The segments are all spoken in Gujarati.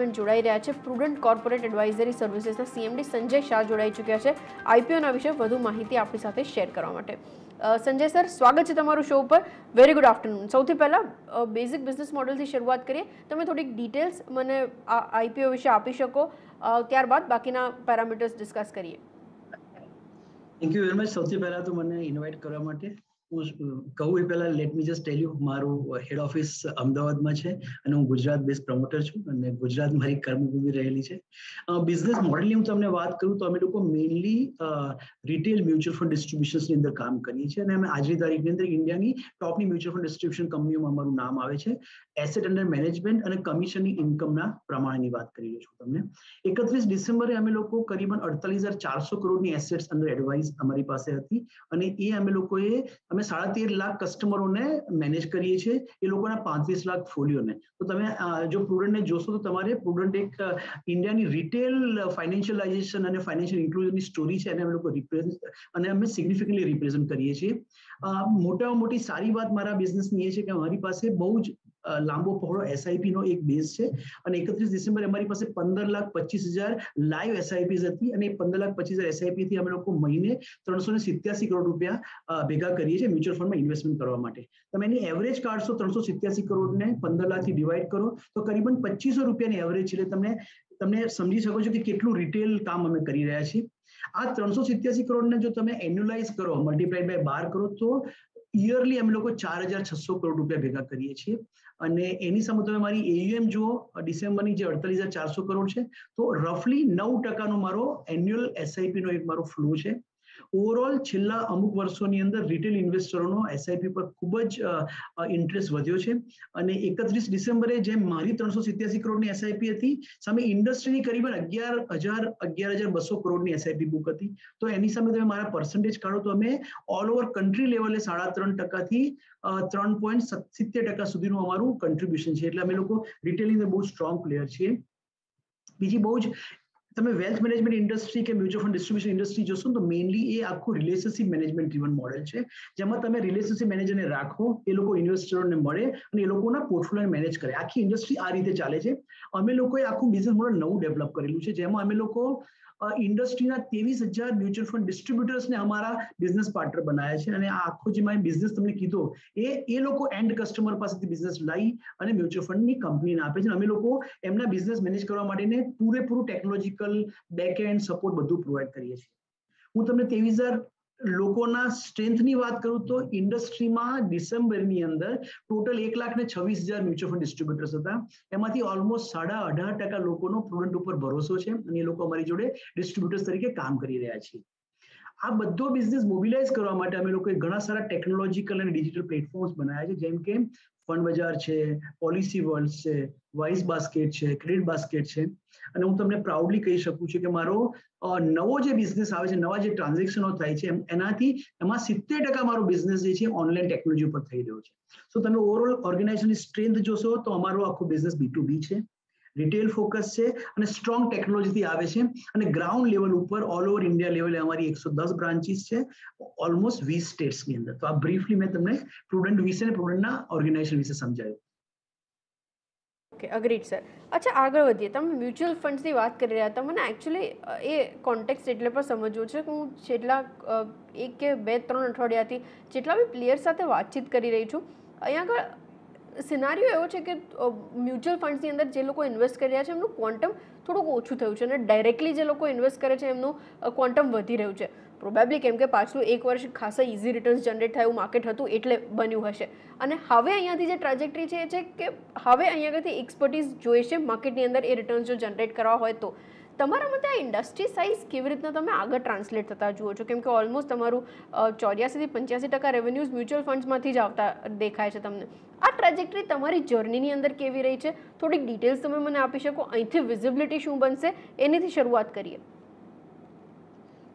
જોડાઈ રહ્યા છે. પ્રુડન્ટ કોર્પોરેટ એડવાઇઝરી સર્વિસીસના સીએમડી સંજય શાહ જોડાઈ ચૂક્યા છે. આઈપીઓના વિશે વધુ માહિતી આપણી સાથે શેર કરવા માટે. સંજય સર, સ્વાગત છે તમારું શો ઉપર. વેરી ગુડ આફ્ટરનૂન સૌથી પહેલાં બેઝિક બિઝનેસ મોડલથી શરૂઆત કરીએ. તમે થોડીક ડિટેલ્સ મને આ આઈપીઓ વિશે આપી શકો. ત્યારબાદ બાકીના પેરામીટર્સ ડિસ્કસ કરીએ. થેન્ક યુ વેરી મચ સૌથી પહેલાં તો મને ઇન્વાઇટ કરવા માટે કહું એ પહેલાં let me just tell you મારું હેડ ઓફિસ અમદાવાદમાં છે અને હું ગુજરાત બેઝ પ્રમોટર છું અને ગુજરાત મારી કર્મભૂમિ રહેલી છે. બિઝનેસ મોડલની હું તમને વાત કરું તો અમે લોકો મેઇનલી રિટેલ મ્યુચ્યુઅલ ફંડ ડિસ્ટ્રીબ્યુશન્સની અંદર કામ કરીએ છીએ અને અમે આજની તારીખની અંદર ઇન્ડિયાની ટોપની મ્યુચ્યુઅલ ફંડ ડિસ્ટ્રીબ્યુશન કંપનીઓમાં અમારું નામ આવે છે. એસેટ અંડર મેનેજમેન્ટ અને કમિશનની ઇન્કમના પ્રમાણની વાત કરી રહ્યો છું તમને. એકત્રીસ ડિસેમ્બરે અમે લોકો કરીબન અડતાલીસ હજાર ચારસો કરોડની એસેટ્સ અંદર એડવાઇસ અમારી પાસે હતી અને એ અમે લોકોએ, અમે અમે સાડા તેર લાખ કસ્ટમરોને મેનેજ કરીએ છીએ, એ લોકોના પાંત્રીસ લાખ ફોલિયોને તો તમે જો પ્રુડન્ટને જોશો તો તમારે પ્રુડન્ટ એક ઇન્ડિયાની રિટેલ ફાઇનાન્શિયલાઇઝેશન અને ફાઇનાન્શિયલ ઇન્ક્લુઝનની સ્ટોરી છે અને અમે લોકો રિપ્રેઝન્ટ અને અમે સિગ્નિફિકન્ટલી રિપ્રેઝન્ટ કરીએ છીએ. મોટામાં મોટી સારી વાત મારા બિઝનેસની એ છે કે અમારી પાસે બહુ જ લાંબો પહોળો એસઆઈપી નો એક બેઝ છે અને એકત્રીસ ડિસેમ્બર અમારી પાસે પંદર લાખ પચીસ હજાર લાઈવ એસઆઈપી હતી અને પંદર લાખ પચીસ હજાર એસઆઈપી થી અમે લોકો મહિને ત્રણસો ને સિત્યાસી કરોડ રૂપિયા ભેગા કરીએ છીએ મ્યુચ્યુઅલ ફંડમાં ઇન્વેસ્ટમેન્ટ કરવા માટે. તમે એની એવરેજ કાઢશો ત્રણસો સિત્યાસી કરોડને પંદર લાખથી ડિવાઈડ કરો, તો કરીબન પચીસો રૂપિયાની એવરેજ એટલે તમને તમને સમજી શકો છો કે કેટલું રિટેલ કામ અમે કરી રહ્યા છીએ. આ ત્રણસો સિત્યાસી કરોડને જો તમે એન્યુલાઇઝ કરો મલ્ટીપ્લાઈડ બાય બાર કરો, તો યરલી અમે લોકો ચાર હજાર છસો કરોડ રૂપિયા ભેગા કરીએ છીએ. અને એની સામે તમે મારી એયુએમ જુઓ, ડિસેમ્બરની જે અડતાલીસ હજાર ચારસો કરોડ છે, તો રફલી નવ ટકાનો મારો એન્યુઅલ એસઆઈપી નો એક મારો ફ્લો છે. ઓવરઓલ છેલ્લા અમુક વર્ષોની અંદર રિટેલ ઇન્વેસ્ટરોનો એસઆઈપી પર ખૂબ જ ઇન્ટરેસ્ટ વધ્યો છે. અને એકત્રીસ ડિસેમ્બરે જેમ મારી ત્રણસો સિત્યાસી કરોડની એસઆઈપી હતી, સામે ઇન્ડસ્ટ્રીની કરીબન અગિયાર હજાર અગિયાર હજાર બસો કરોડની એસઆઈપી બુક હતી. તો એની સામે તમે મારા પર્સન્ટેજ કાઢો તો અમે ઓલ ઓવર કન્ટ્રી લેવલે સાડા ત્રણ ટકાથી ત્રણ પોઈન્ટ સિત્તેર ટકા સુધીનું અમારું કન્ટ્રીબ્યુશન છે. એટલે અમે લોકો અંદર બહુ સ્ટ્રોંગ પ્લેયર છીએ. બીજી બહુ જ તમે વેલ્થ મેનેજમેન્ટ ઇન્ડસ્ટ્રી કે મ્યુચ્યુઅલ ફંડ ડિસ્ટ્રીબ્યુશન ઇન્ડસ્ટ્રી જોશો તો મેઇનલી એ આખું રિલેશનશિપ મેનેજમેન્ટ ડ્રીવન મોડેલ છે. જેમાં તમે રિલેશનશિપ મેનેજરને રાખો, એ લોકો ઇન્વેસ્ટરોને મળે અને એ લોકોના પોર્ટફોલિયો મેનેજ કરે. આખી ઇન્ડસ્ટ્રી આ રીતે ચાલે છે. અમે લોકોએ આખું બિઝનેસ મોડલ નવું ડેવલપ કરેલું છે. જેમાં અમે લોકો ઇન્ડસ્ટ્રીના ત્રેવીસ હજાર મ્યુચ્યુઅલ ફંડ ડિસ્ટ્રીબ્યુટર્સને અમારા બિઝનેસ પાર્ટનર બનાવ્યા છે અને આ આખો જે મેં બિઝનેસ તમને કીધો, એ એ લોકો એન્ડ કસ્ટમર પાસેથી બિઝનેસ લઈ અને મ્યુચ્યુઅલ ફંડની કંપનીને આપે છે અમે લોકો એમના બિઝનેસ મેનેજ કરવા માટેને પૂરેપૂરું ટેકનોલોજીકલ બેક એન્ડ સપોર્ટ બધું પ્રોવાઈડ કરીએ છીએ. હું તમને ત્રેવીસ હજાર લોકોના સ્ટ્રેન્થની વાત કરું તો ઇન્ડસ્ટ્રીમાં ડિસેમ્બરની અંદર ટોટલ એક લાખ ને છવ્વીસ હજાર મ્યુચ્યુઅલ ફંડ ડિસ્ટ્રીબ્યુટર્સ હતા. એમાંથી ઓલમોસ્ટ સાડા અઢાર ટકા લોકોનો પ્રોડક્ટ ઉપર ભરોસો છે અને એ લોકો અમારી જોડે ડિસ્ટ્રીબ્યુટર્સ તરીકે કામ કરી રહ્યા છે. આ બધો બિઝનેસ મોબિલાઇઝ કરવા માટે અમે લોકોએ ઘણા સારા ટેકનોલોજીકલ અને ડિજિટલ પ્લેટફોર્મ્સ બનાવ્યા છે. જેમ કે ફંડ બજાર છે પોલિસી વર્લ્ડ છે વાઇસ બાસ્કેટ છે ક્રેડિટ બાસ્કેટ છે. અને હું તમને પ્રાઉડલી કહી શકું છું કે મારો નવો જે બિઝનેસ આવે છે, નવા જે ટ્રાન્ઝેક્શનો થાય છે એનાથી એમાં સિત્તેર ટકા મારો બિઝનેસ જે છે ઓનલાઈન ટેકનોલોજી ઉપર થઈ રહ્યો છે. સો તમે ઓવરઓલ ઓર્ગેનાઇઝેશનની સ્ટ્રેન્થ જોશો તો અમારો આખો બિઝનેસ બી ટુ બી છે. રિટેલ ફોકસ છે અને સ્ટ્રોંગ ટેકનોલોજીથી આવે છે. અને ગ્રાઉન્ડ લેવલ ઉપર ઓલ ઓવર ઇન્ડિયા લેવલે અમારી એકસો દસ બ્રાન્ચીસ છે. ઓલમોસ્ટ વીસ સ્ટેટ્સની અંદર. તો આ બ્રીફલી મેં તમને પ્રુડન્ટ વિશે અને પ્રુડન્ટના ઓર્ગેનાઇઝેશન વિશે સમજાવ્યું. ઓકે અગ્રીડ સર અચ્છા, આગળ વધીએ. તમે મ્યુચ્યુઅલ ફંડ્સની વાત કરી રહ્યા હતા. મને એકચ્યુઅલી એ કોન્ટેક્સ એટલે પણ સમજવું છે કે હું છેલ્લા એક કે બે, ત્રણ અઠવાડિયાથી જેટલા બી પ્લેયર સાથે વાતચીત કરી રહી છું, અહીંયા આગળ સિનારીઓ એવો છે કે મ્યુચ્યુઅલ ફંડ્સની અંદર જે લોકો ઇન્વેસ્ટ કરી રહ્યા છે, એમનું ક્વોન્ટમ થોડુંક ઓછું થયું છે અને ડાયરેક્ટલી જે લોકો ઇન્વેસ્ટ કરે છે, એમનું ક્વોન્ટમ વધી રહ્યું છે. પ્રોબેબલી કેમ કે પાછલું એક વર્ષ ખાસા ઇઝી રિટર્ન્સ જનરેટ થયું માર્કેટ હતું એટલે બન્યું હશે. અને હવે અહીંયાથી જે ટ્રાજેક્ટરી છે એ છે કે, હવે અહીંયા આગળથી એક્સપર્ટીઝ જોઈએ છે માર્કેટની અંદર એ રિટર્ન્સ જો જનરેટ કરવા હોય તો. તમારા મતે આ ઇન્ડસ્ટ્રી સાઇઝ કેવી રીતના તમે આગળ ટ્રાન્સલેટ થતા જુઓ છો? કેમ કે ઓલમોસ્ટ તમારું ચોર્યાસીથી પંચ્યાસી ટકા રેવન્યુઝ મ્યુચ્યુઅલ ફંડ્સમાંથી જ આવતા દેખાય છે તમને. આ ટ્રેજેક્ટરી તમારી જર્નીની અંદર કેવી રહી છે? થોડીક ડિટેલ્સ તમે મને આપી શકો? અહીંથી વિઝિબિલિટી શું બનશે? એનીથી શરૂઆત કરીએ.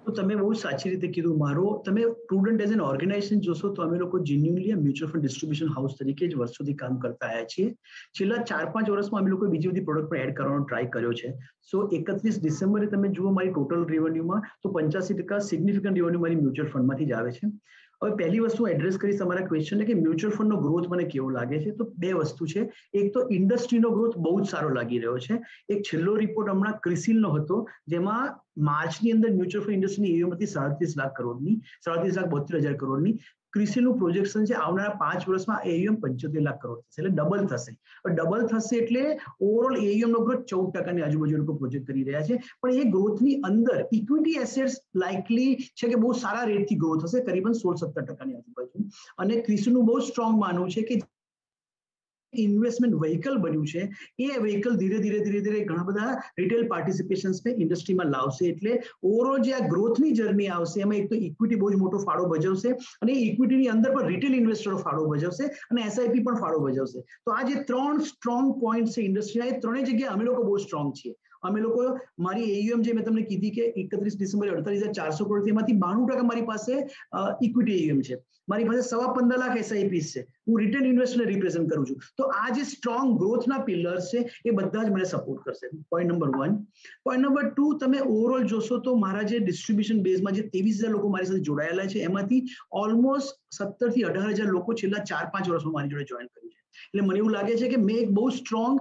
તો તમે બહુ સાચી રીતે કીધું મારો. તમે પ્રુડન્ટ એઝ એન ઓર્ગેનાઇઝેશન જોશો તો અમે લોકો genuinely mutual fund distribution house તરીકે જ વર્ષોથી કામ કરતા આવ્યા છીએ. છેલ્લા ચાર પાંચ વર્ષમાં અમે લોકો બીજી બધી પ્રોડક્ટ પણ એડ કરવાનો ટ્રાય કર્યો છે. સો એકત્રીસ ડિસેમ્બરે તમે જુઓ મારી ટોટલ રેવન્યુમાં તો પંચ્યાસી ટકા સિગ્નિફિકન્ટ રેવન્યુ મારી મ્યુચ્યુઅલ ફંડમાંથી જ આવે છે. હવે પહેલી વસ્તુ એડ્રેસ કરીશ તમારા ક્વેશ્ચનને કે મ્યુચ્યુઅલ ફંડનો ગ્રોથ મને કેવો લાગે છે? તો બે વસ્તુ છે. એક તો ઇન્ડસ્ટ્રીનો ગ્રોથ બહુ જ સારો લાગી રહ્યો છે. એક છેલ્લો રિપોર્ટ હમણાં ક્રિસિલનો હતો, જેમાં માર્ચની અંદર મ્યુચ્યુઅલ ફંડ ઇન્ડસ્ટ્રીની એવી હતી સાડત્રીસ લાખ કરોડની, સાડત્રીસ લાખ બોતેર હજાર કરોડની. ક્રિસિલનું પ્રોજેક્શન છે, આવનારા પાંચ વર્ષમાં એયુએમ પંચોતેર લાખ કરોડ થશે, એટલે ડબલ થશે. ડબલ થશે એટલે ઓવરઓલ એયુએમ નો ગ્રોથ ચૌદ ટકાની આજુબાજુ લોકો પ્રોજેક્ટ કરી રહ્યા છે. પણ એ ગ્રોથની અંદર ઇક્વિટી એસેટ્સ લાઇકલી છે કે બહુ સારા રેટથી ગ્રોથ થશે, કરીબન સોળ સત્તર ટકાની આજુબાજુ. અને કૃષિનું બહુ સ્ટ્રોંગ માનવું છે કે ઇન્વેસ્ટમેન્ટ વેહિકલ બન્યું છે, એ વેહિકલ ધીરે ધીરે ધીરે ધીરે ઘણા બધા રિટેલ પાર્ટિસિપેશન્સને ઇન્ડસ્ટ્રીમાં લાવશે. એટલે ઓવરઓલ જે આ ગ્રોથની જર્ની આવશે, એમાં એક તો ઇક્વિટી બહુ જ મોટો ફાળો ભજવશે અને ઇક્વિટીની અંદર પણ રિટેલ ઇન્વેસ્ટરો ફાળો ભજવશે અને એસઆઈપી પણ ફાળો ભજવશે. તો આ જે ત્રણ સ્ટ્રોંગ પોઈન્ટ છે ઇન્ડસ્ટ્રીના એ ત્રણેય જગ્યાએ અમે લોકો બહુ સ્ટ્રોંગ છીએ. અમે લોકો મારી એયુએમ જે મેં તમને કીધી કે એકત્રીસ ડિસેમ્બરે અડતાલીસ હજાર ચારસો કરોડથી એમાંથી બાણું ટકા મારી પાસે ઇક્વિટી એયુએમ છે. મારી પાસે સવા પંદર લાખ એસઆઈપીસ છે. હું રિટેલ ઇન્વેસ્ટને રિપ્રેઝન્ટ કરું છું. તો આ જે સ્ટ્રોંગ ગ્રોથના પિલર્સ છે, એ બધા જ મને સપોર્ટ કરશે. Point number one point number two તમે ઓવરઓલ જોશો તો મારા જે ડિસ્ટ્રીબ્યુશન બેઝમાં જે ત્રેવીસ હજાર લોકો મારી સાથે જોડાયેલા છે, એમાંથી ઓલમોસ્ટ સત્તરથી અઢાર હજાર લોકો છેલ્લા ચાર પાંચ વર્ષમાં મારી જોડે જોઈન કર્યું છે. એટલે મને એવું લાગે છે કે મેં એક બહુ સ્ટ્રોંગ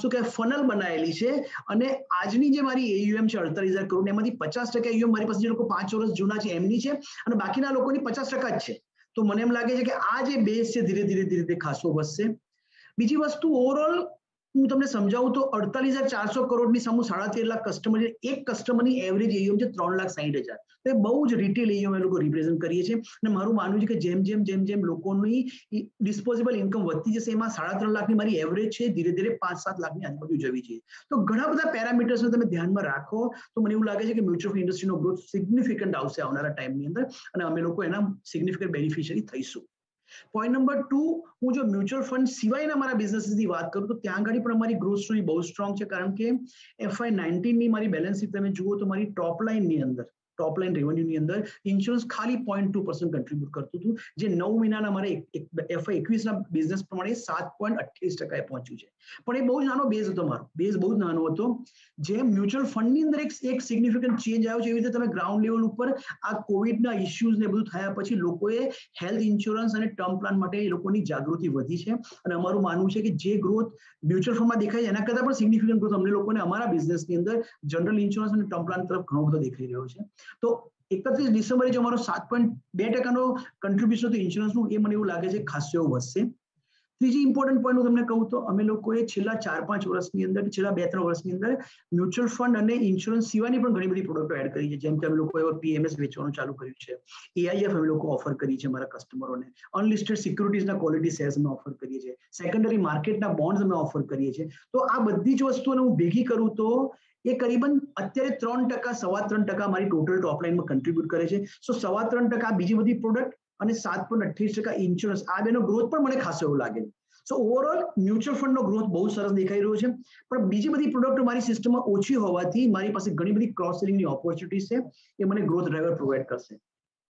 શું કહેવાય ફનલ બનાવેલી છે. અને આજની જે મારી એયુએમ છે, અડતાલીસ હજાર કરોડ એમાંથી પચાસ ટકા એયુએમ મારી પાસે જે લોકો પાંચ વર્ષ જૂના છે, એમની છે, અને બાકીના લોકોની પચાસ ટકા જ છે. તો મને એમ લાગે છે કે આ જે બેઝ છે, ધીરે ધીરે ધીરે ધીરે, ખાસો વધશે. બીજી વસ્તુ ઓવરઓલ હું તમને સમજાવું તો અડતાલીસ હજાર ચારસો કરોડની સામુ સાડા તેર લાખ કસ્ટમર એક કસ્ટમરની એવરેજ એયુએમ છે ત્રણ લાખ સાહીઠ હજાર. તો એ બહુ જ રિટેલ એયુએમ એ લોકો રિપ્રેઝન્ટ કરીએ છીએ. અને મારું માનવું છે કે જેમ જેમ જેમ જેમ લોકોની ડિસ્પોઝેબલ ઇન્કમ વધતી જશે, એમાં સાડા ત્રણ લાખની મારી એવરેજ છે. ધીરે ધીરે પાંચ સાત લાખની આજુબાજુ જવી છે તો ઘણા બધા પેરામીટર્સને તમે ધ્યાનમાં રાખો તો મને એવું લાગે છે કે મ્યુચ્યુઅલ ફંડ ઇન્ડસ્ટ્રીનો ગ્રોથ સિગ્નિફિકન્ટ આવશે આવનારા ટાઈમની અંદર. અને અમે લોકો એના સિગ્નિફિકન્ટ બેનિફિશિયરી થઈશું. પોઈન્ટ નંબર ટુ હું જો મ્યુચ્યુઅલ ફંડ સિવાયના મારા બિઝનેસની વાત કરું તો ત્યાં આગળ પણ અમારી ગ્રોથ સ્ટોરી બહુ સ્ટ્રોંગ છે. કારણ કે એફઆઈ નાઇન્ટીનની મારી બેલેન્સ શીટ તમે જુઓ તો મારી ટોપ લાઇનની અંદર ટોપ લાઇન રેવન્યુની અંદર ઇન્સ્યોરન્સ ખાલી પોઈન્ટ ટુ પર્સન્ટ કન્ટ્રીબ્યુટ કરતું હતું, જે નવ મહિનાના મારે એફઆઈ એકવીસના બિઝનેસ પ્રમાણે સાત પોઈન્ટ અઠ્યાવીસ ટકાએ પહોંચ્યું છે. પણ એ બહુ જ નાનો બેઝ હતો મારો. બેઝ બહુ જ નાનો હતો. જે મ્યુચ્યુઅલ ફંડની અંદર એક એક સિગ્નિફિકન્ટ ચેન્જ આવ્યો છે, એવી રીતે તમે ગ્રાઉન્ડ લેવલ ઉપર આ કોવિડના ઇસ્યુઝ ને બધું થયા પછી લોકોએ હેલ્થ ઇન્સ્યોરન્સ અને ટર્મ પ્લાન માટે એ લોકોની જાગૃતિ વધી છે. અને અમારું માનવું છે કે જે ગ્રોથ મ્યુચ્યુઅલ ફંડમાં દેખાય છે, એના કરતાં પણ સિગ્નિફિકન્ટ ગ્રોથ અમને લોકોને અમારા બિઝનેસની અંદર જનરલ ઇન્સ્યોરન્સ અને ટર્મ પ્લાન તરફ ઘણો બધો દેખાઈ રહ્યો છે. તો એકત્રીસ ડિસેમ્બરે જો અમારો સાત પોઈન્ટ બે ટકાનો કન્ટ્રીબ્યુશન હતું ઇન્સ્યોરન્સનું એ મને એવું લાગે છે ખાસ એવો વધશે. ત્રીજી ઇમ્પોર્ટન્ટ પોઈન્ટ હું તમને કહું તો અમે લોકોએ છેલ્લા ચાર પાંચ વર્ષની અંદર, છેલ્લા બે ત્રણ વર્ષની અંદર મ્યુચ્યુઅલ ફંડ અને ઇન્સ્યોરન્સ સિવાયની પણ ઘણી બધી પ્રોડક્ટો એડ કરી છે. જેમ કે અમે લોકો એવા પીએમએસ વેચવાનું ચાલુ કર્યું છે. એઆઈએફ અમે લોકો ઓફર કરી છે મારા કસ્ટમરોને અનલિસ્ટેડ સિક્યુરિટીઝના ક્વોલિટી શેર્સ અમે ઓફર કરીએ છીએ. સેકન્ડરી માર્કેટના બોન્ડ અમે ઓફર કરીએ છીએ. તો આ બધી જ વસ્તુઓને હું ભેગી કરું તો એ કરીબન અત્યારે ત્રણ ટકા, સવા ત્રણ ટકા મારી ટોટલ ટોપલાઇનમાં કન્ટ્રીબ્યુટ કરે છે. સો સવા ત્રણ ટકા બીજી બધી પ્રોડક્ટ અને સાત પોઈન્ટ અઠ્યાવીસ ટકા ઇન્સ્યોરન્સ આ બેનો ગ્રોથ પણ મને ખાસો એવું લાગે સો ઓવરઓલ મ્યુચ્યુઅલ ફંડનો ગ્રોથ બહુ સરસ દેખાઈ રહ્યો છે. પણ બીજી બધી પ્રોડક્ટ મારી સિસ્ટમમાં ઓછી હોવાથી મારી પાસે ઘણી બધી ક્રોસ સેલિંગની ઓપોર્ચ્યુનિટી છે. એ મને ગ્રોથ ડ્રાઈવર પ્રોવાઈડ કરશે.